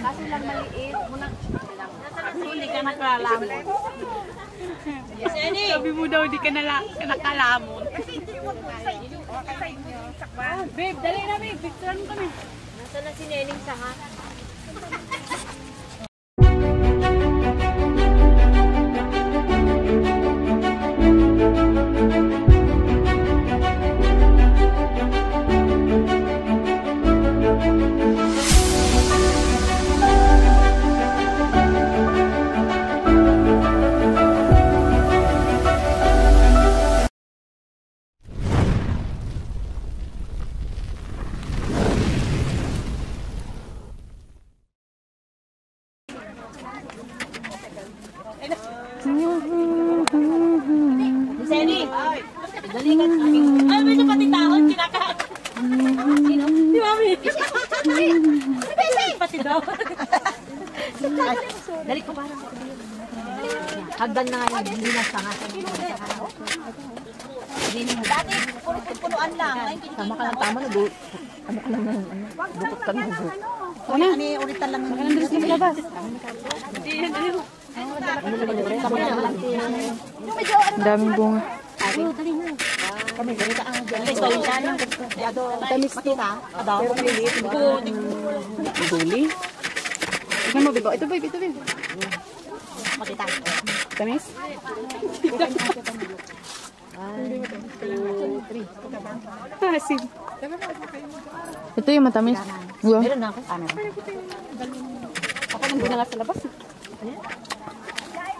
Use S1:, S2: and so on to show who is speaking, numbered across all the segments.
S1: Kaso lang maliit. Muna, hindi ka nakalamon.
S2: Sabi mo daw, di ka nala, nakalamon. babe, dali na babe. Picturean mo kami.
S1: Nasaan na si Nening sa ha? Seni! Dali ka. Ay, medyo pati taon. Kinakain. Sino? Si Mami. Pati daw. Dali ko parang. Hagdan na nga yun. Hindi na sanga. Dati, puno-punuan lang. Tama ka lang, tama na. Ano ka lang na, ano, bukot ka na. Ano? Ano ulitan lang. Ano sa?
S3: Ang daming bunga.
S1: Kami, ganito ang. Tamis kumilit.
S3: Guli. Tignan mo, Bibo. Ito, babe. Ito, babe.
S1: Makita.
S3: Tamis? Asin. Ito yung matamis.
S1: Meron na ako. Ano?
S3: Ako nang bunga sa labas.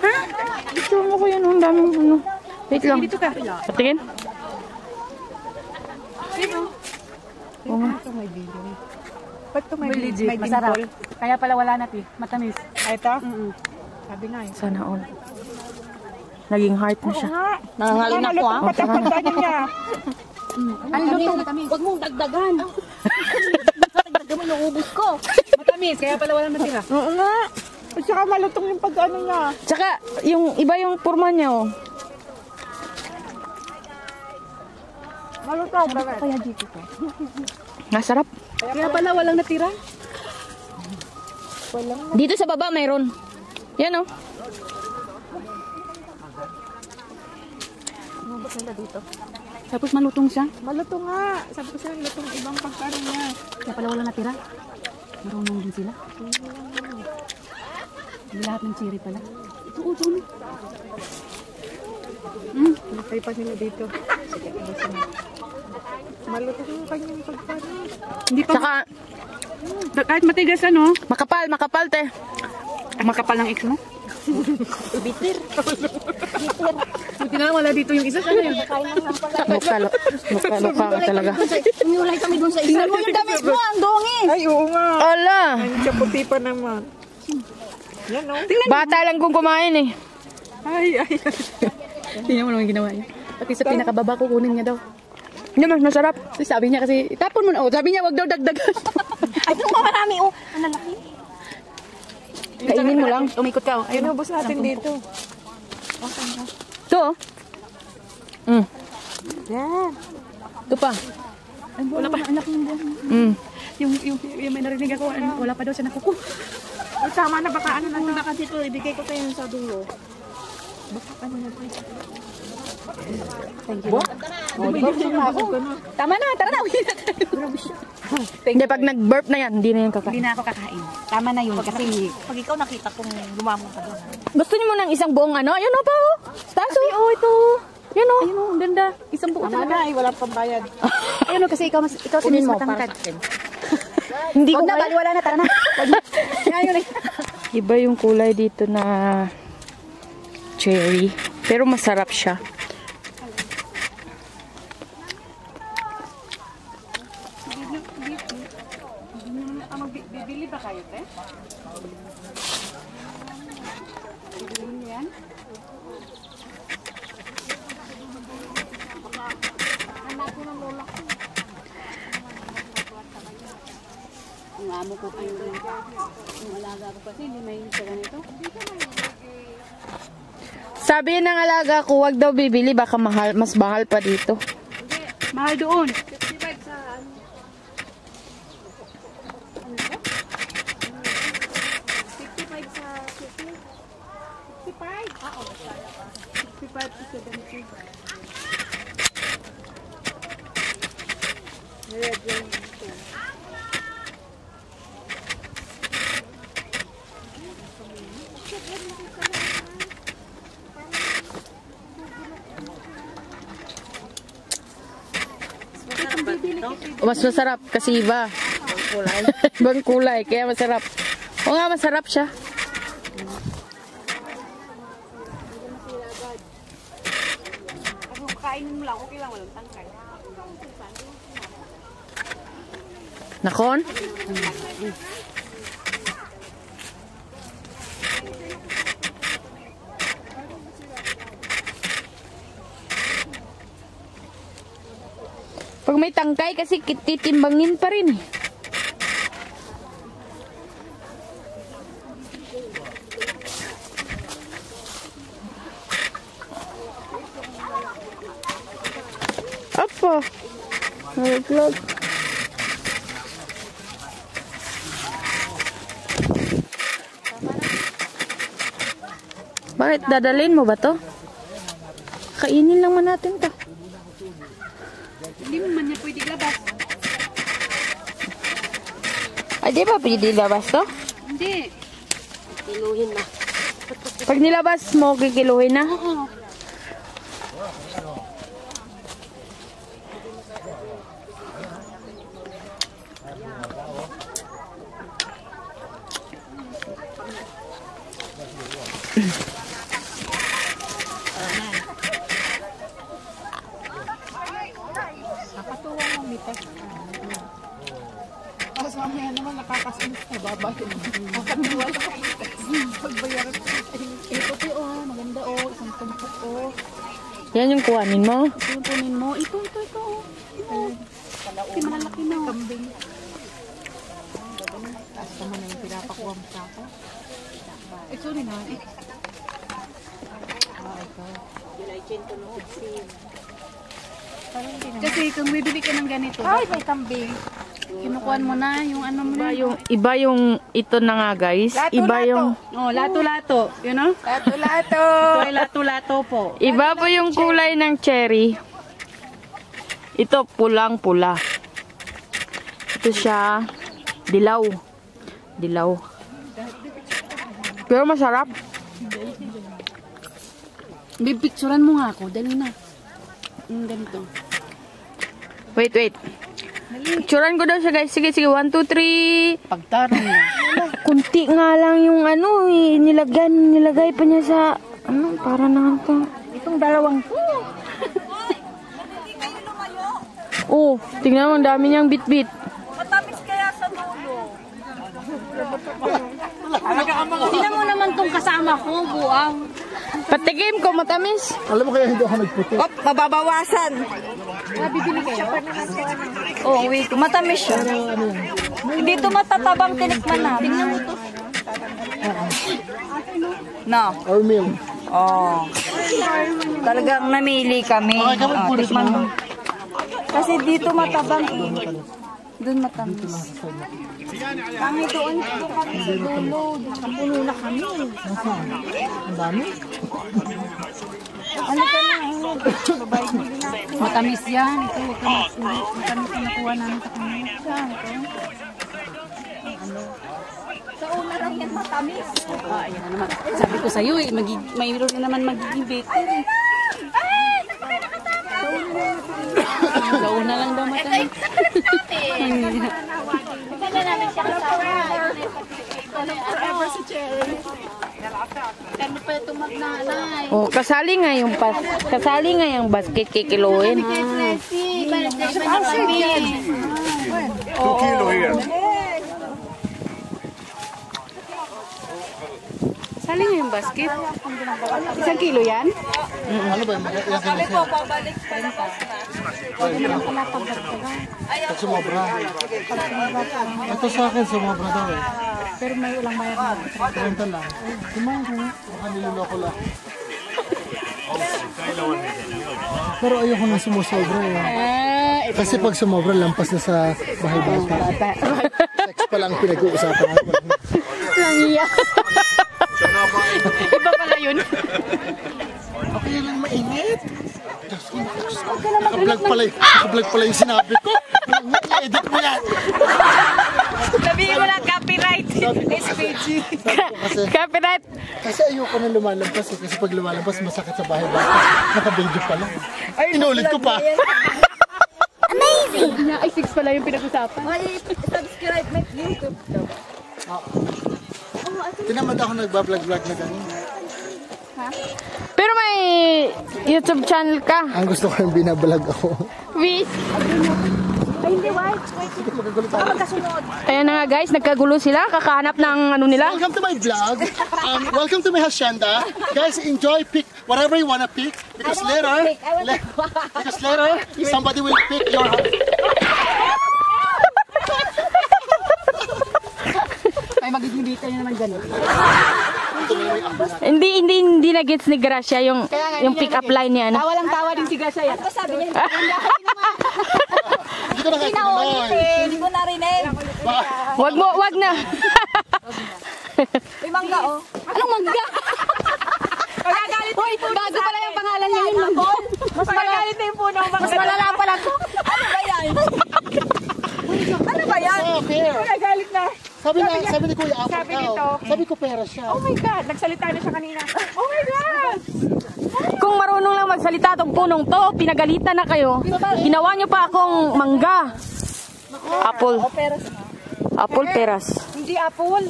S3: Ha? Picture mo ko yan. Ang daming ano. Wait lang. Dito ka. Patingin. Oo nga.
S2: Ba't ito may, legit? Masarap. Kaya pala wala na, ti. Matamis.
S3: Ay, ito?
S2: Sabi nga eh.
S3: Sana all. Naging heart na siya.
S1: Nangangalin ako ah.
S3: Oh, tara na.
S2: Ay, luto.
S1: Huwag mong dagdagan. Dagdagan mo yung ubus ko.
S2: Matamis. Kaya pala wala natira.
S3: Oo nga.
S2: At saka malutong yung pag-ano niya.
S3: Tsaka, yung iba yung forma niya, oh.
S2: Malutong. Kaya dito ko.
S3: Nasarap.
S2: Kaya pala walang natira.
S3: Dito sa baba, mayroon. Yan, oh.
S2: Tapos malutong siya.
S3: Malutong nga. Sabi ko sa'yo, lutong ibang pagkain niya.
S2: Kaya pala wala natira. Marunong din sila. Hindi lahat ng cherry pala. Ito, ito, ito. Mm.
S3: Ay pa sila dito. Malutong yung kanyang pagkain.
S2: Hindi pa.
S3: Tsaka,
S2: kahit matigas ano.
S3: makapal, makapal, te.
S2: Makapal ng ex mo. Bitter. Buti na lang wala dito yung isa. Ano yun?
S3: Mukha, lo- mukha, mukha ka talaga.
S1: Umulay kami dun sa isa. Mo yung damit mo, ang dongis.
S3: Ay, oo nga. Ala.
S4: Siya puti pa naman. Yan o.
S3: Bata lang kung kumain eh.
S2: Ay, ay. Tingnan mo naman ginawa niya. Pati sa pinakababa kukunin niya daw.
S3: Hindi mas masarap.
S2: So, sabi niya kasi, itapon mo na. Oh, sabi niya, wag daw dagdagan.
S1: Ay, kung marami oh. Ang lalaki.
S3: Kainin mo lang.
S2: Umikot ka. Oh. Ayun,
S4: Inubos natin dito.
S3: Ito, oh. Mm.
S4: Yan.
S3: Ito pa.
S2: wala pa. Anak yung buwan.
S3: Mm.
S2: Yung, yung, yung may narinig ako, ano, wala pa daw siya nakuko.
S4: Ay, tama na baka ano na baka dito. Ibigay ko kayo sa dulo.
S2: Tama na, tara na. Uwi na tayo.
S3: Hindi, pag nag-burp na yan, hindi na yan kakain.
S2: Hindi na ako kakain. Tama na yun. Kasi,
S1: Pag ikaw nakita kong lumamang ka doon.
S3: Gusto niyo mo ng isang buong ano? Ayun o pa oh. Taso. oh, ito. Yan o.
S2: ayun o, ang ganda. Isang buo
S4: Tama
S2: talaga.
S4: na, ay walang pambayad.
S2: Ayun o, kasi ikaw, mas, ikaw si
S4: Kunin
S2: Miss Matangkad.
S3: Hindi ko
S2: na,
S3: kaya.
S2: bali wala na, tara na. Eh.
S3: Iba yung kulay dito na cherry. Pero masarap siya.
S2: Ah, magbi- bibili ba kayo, te? Bibili niyo yan? Ang amo ko po yung, yung alaga ko kasi hindi may sa ganito.
S3: Sabi ng alaga ko, wag daw bibili, baka mahal, mas mahal pa dito.
S2: Mahal doon.
S3: Mas masarap kasi iba. Ibang kulay, kaya masarap. O nga, masarap siya.
S2: Kainin mo lang, okay lang, walang tangkay.
S3: Nakon? Pag may tangkay kasi titimbangin pa rin eh. Apa? Nalaglag. Bakit dadalhin mo ba to? Kainin lang man natin to.
S2: Hindi mo man niya pwede labas.
S3: Ay, di ba pwede labas to?
S2: Hindi.
S3: Pag nilabas mo, kikiluhin na.
S1: Tapos mamaya naman nakakasinis na babalik. Kakaniwala ko. Pagbayaran ko. Ito po, oh, maganda oh, isang tumpok oh.
S3: Yan yung kuhanin mo.
S2: Ito yung kunin mo. Ito, ito, ito. Ito. Kasi malalaki na.
S1: Kambing. Tapos naman na yung pinapakuha mo sa ako.
S2: Eh, sorry na. Eh,
S1: Ah, ito.
S2: Kasi kung bibili ka ng ganito,
S1: Ay, may kambing.
S2: Kinukuhan mo na yung ano mo na.
S3: Iba yung, iba yung ito na nga guys. Iba yung,
S2: Oh, lato-lato. You know?
S1: Lato-lato.
S2: Ito ay lato-lato po.
S3: iba po yung kulay ng cherry. Ito pulang pula. Ito siya, dilaw. Dilaw. Pero masarap.
S2: Bibicturan mo nga ako. Dali na. Yung ganito.
S3: Wait, wait. Picturean ko daw siya guys. Sige, sige. One, two, three.
S2: Pagtarong na.
S3: Kunti nga lang yung ano, eh, nilagay, nilagay pa niya sa, ano, para na ito.
S1: Itong dalawang
S3: Oh, tingnan mo, ang dami niyang bit-bit.
S2: Tingnan mo naman tong kasama ko, buang.
S3: Patikim ko, matamis.
S1: Op, mababawasan. Oh, wait. Matamis siya. Dito matatabang tinikman na. Tingnan mo to. No.
S5: Or meal.
S1: Oh. Talagang namili kami. Oh, tikman mo. Kasi dito matabang eh. Doon matamis. Kami doon, doon kami sa dulo. Doon puno na kami.
S5: Ang dami.
S1: Ano ka na? Ano? Na.
S2: Matamis yan. Ito, huwag ka magsulit. Matamis na nakuha namin sa kanya.
S1: Saan ito? Sa una lang yan matamis.
S2: Ah, ayan na naman. Sabi ko sa'yo eh, mayroon na naman magiging bitter eh. Sa una lang daw matamis.
S3: Oh, kasali nga yung pas kasali nga yung basket kikiloin. Ah, ah.
S5: Two kilo here.
S2: Kasali nga yung basket. Isang kilo yan?
S5: Ano ba? Yung, yung,
S1: yung, yung, yung, yung,
S5: pag sumobra. Ito sa akin, sumobra daw eh.
S3: Pero may ulang mayat na.
S5: 30 lang. Kumain ko. Baka niloloko lang. Pero ayoko nang sumusobra eh. Kasi pag sumobra, lampas na sa bahay bata. Sex pa lang pinag-uusapan.
S3: Nangiya. Iba pala yun.
S5: Okay lang mainit. Diyos ko. Naka-vlog pala, y- naka-vlog pala yung sinabi ko. I-edit mo yan.
S2: Sabihin mo lang copyright.
S5: SPG. Kasi,
S3: Copyright.
S5: kasi ayoko na lumalampas eh. Kasi pag lumalampas, masakit sa bahay bata. Naka-video pala. Inulit ko pa.
S3: Ay, six pala yung pinag-usapan.
S1: subscribe my YouTube.
S5: Tinamad ako nagbablog-vlog na ganun.
S3: Pero may YouTube channel ka.
S5: Ang gusto ko yung binablog ako.
S3: We.
S1: Ay, hindi, white.
S3: Ayan na nga guys, nagkagulo sila. Kakahanap ng ano nila.
S5: Welcome to my vlog. Um, welcome to my hacienda. Guys, enjoy, pick whatever you wanna pick. Because later, le- because later, somebody will pick your...
S2: Ay, magiging dito yun naman dyan.
S3: Hindi, hindi, hindi na gets ni Gracia yung, yung pick up line niya. Ano.
S2: Tawa lang tawa din si Gracia yan.
S1: Ano sabi niya?
S5: Hindi ko na kahit
S1: Naulit eh. Hindi ko narinig.
S3: Wag mo, wag na.
S1: May mangga, oh.
S3: Anong mangga?
S2: Magagalit
S3: Hoy, bago pala yung pangalan niya yun.
S2: Mas magagalit na yung puno.
S3: Mas malala pala to.
S1: Ano ba yan? ano ba yan?
S5: Oh.
S2: Magagalit na.
S5: Sabi na, sabi ni Kuya Apple
S2: Sabi
S5: daw.
S2: nito.
S5: Sabi ko pera siya.
S2: Oh my God, nagsalita na siya kanina. Oh my God!
S3: Kung marunong lang magsalita tong punong to, pinagalitan na kayo. Ginawa niyo pa akong mangga. Apple. Apple peras.
S2: Hindi apple.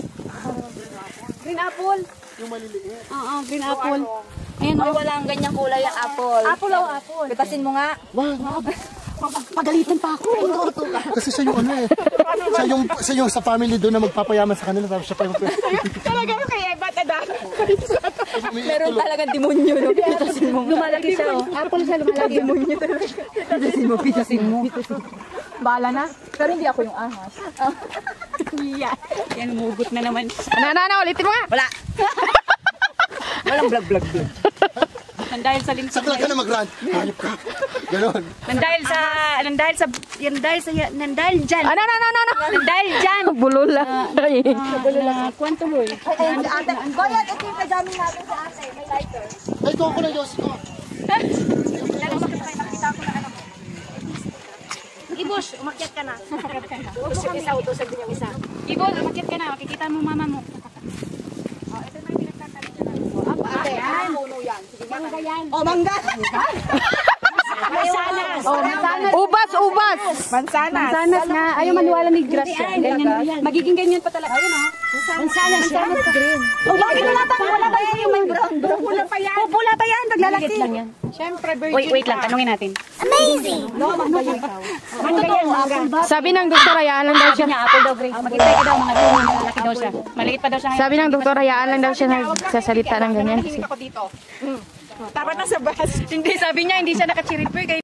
S2: Green apple.
S5: Yung maliliit.
S2: Oo, green apple.
S1: Ay, wala ang ganyang kulay ang apple.
S2: Apple o apple.
S1: Pitasin mo nga.
S3: Pagalitan pa ako.
S5: Kasi siya yung ano eh. Siya yung, siya yung sa family doon na magpapayaman sa kanila. Tapos siya pa yung...
S2: Talaga kay Eva Tada.
S1: Meron talagang demonyo. No? Pitasin mo.
S2: Lumalaki siya oh. Apple siya lumalaki. Demonyo talaga.
S1: Pitasin mo, pitasin mo.
S2: Bala na.
S1: Pero hindi ako yung ahas.
S2: Yeah. Yan, umugot na naman.
S3: Ano, ano, ano, ulitin mo nga.
S1: Wala. Walang vlog, vlog, vlog.
S2: Nandahil sa lingkod.
S5: Sakla ka na mag-run. Hanip ka. Ganon.
S2: Nandahil sa, nandahil sa, yan dahil sa, nandahil dyan.
S3: Ano, ano, ano, ano.
S2: Dyan.
S3: Lang.
S2: Uh, Kwanto mo eh.
S1: Ay, ay, ate. Goyat, ito yung pajaming natin sa ate. May lighter.
S5: Ay, ko na Diyos ko.
S2: Ibos, umakyat ka na. Huwag mo isa, utosan din yung isa. Ibos, umakyat ka na. Makikita mo mama mo.
S1: Ate, ano yan? Sige nga. Oh, mangga.
S2: Mansanas.
S3: Oh, ubas, ubas.
S2: Mansanas. Mansanas nga. Ayaw maniwala ni Gracia. Ganyan. Magiging ganyan pa talaga. Ayun oh. Mansanas. Mansanas green.
S1: Oh, bakit wala pa? Wala pa yan yung may brown. brown.
S2: Pula pa yan. Pula pa yan. Paglalaki. lang yan. Siyempre, virgin. Wait, wait lang. Tanungin natin.
S1: No, mangga.
S2: Mangga yan, mangga.
S3: Sabi ng doktor, hayaan lang daw siya.
S2: Apple daw, green. Maghintay ka daw mga. Malaki daw siya. Maliit pa daw siya.
S3: Sabi ng doktor, hayaan lang daw siya nagsasalita ng ganyan.
S2: Ako dito. Tapat na sa bus. Hindi, sabi niya, hindi siya nakachirit po.